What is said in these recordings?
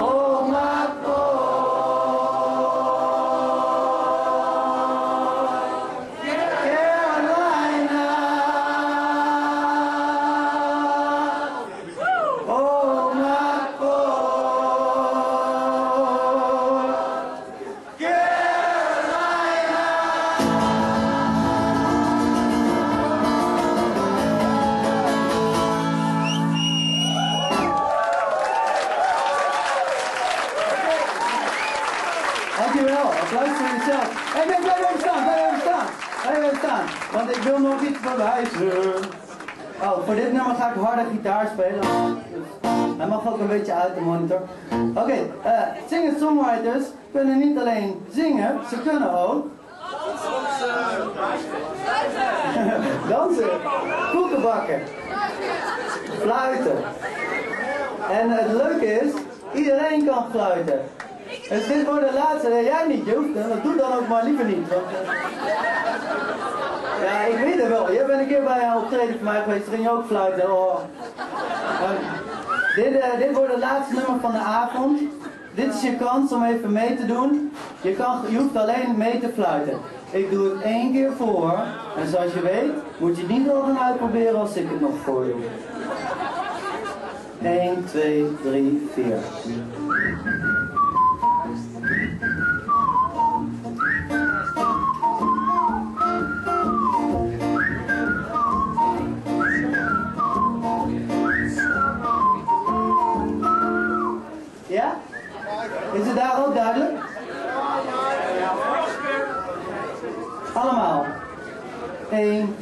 Oh blijf even staan, blijf even staan. Blijf even staan, want ik wil nog iets bewijzen. Oh, voor dit nummer ga ik harde gitaar spelen. Hij mag ook een beetje uit de monitor. Oké, eh, singer-songwriters kunnen niet alleen zingen, ze kunnen ook... Dansen, koeken bakken, fluiten. En het leuke is, iedereen kan fluiten. Dit wordt de laatste, jij niet, Joep. Dat doe dan ook maar liever niet. Eh, ja, ik weet het wel. Jij bent een keer bij een optreden van mij geweest, toen ging je ook fluiten. Oh. Dit, eh, dit wordt het laatste nummer van de avond. Dit is je kans om even mee te doen. Je, kan, je hoeft alleen mee te fluiten. Ik doe het één keer voor. En zoals je weet, moet je niet nog uitproberen als ik het nog voor je doe. 1, 2, 3, 4.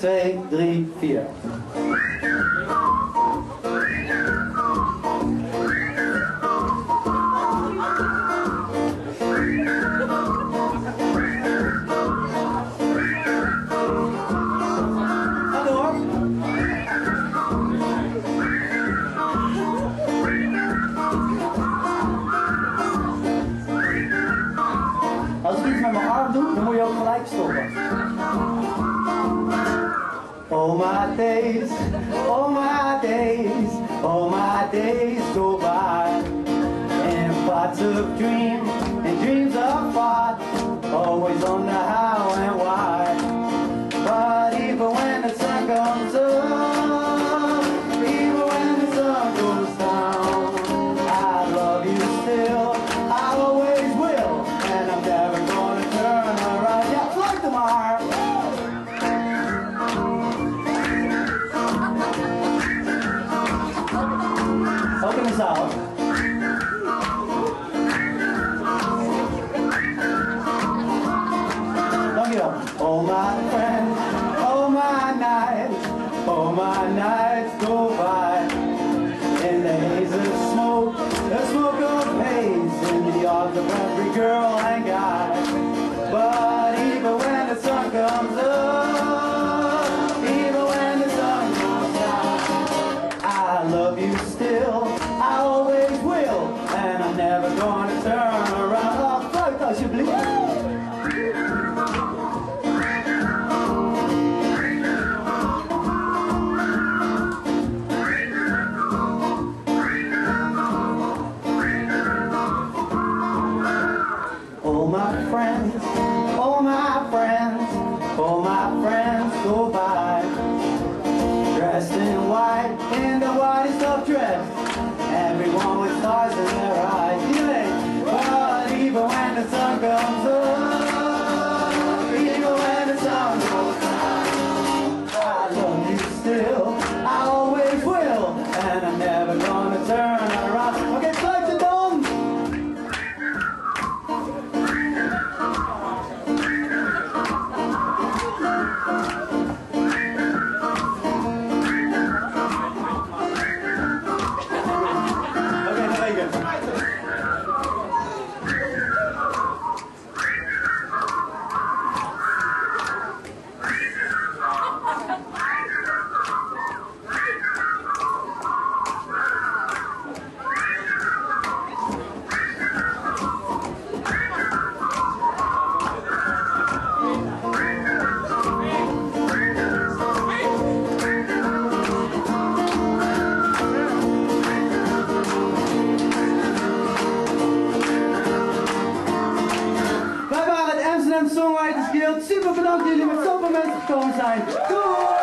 1, 2, 3, days, oh my days, all my days go by. And parts of dreams and dreams of thought, always on the how De zaal. Dankjewel. Oh my friends, oh my nights, oh my nights go by. In the haze of smoke, the smoke of haze, in the arms of every girl and guy. super bedankt dat jullie met zoveel mensen gekomen zijn. Doei!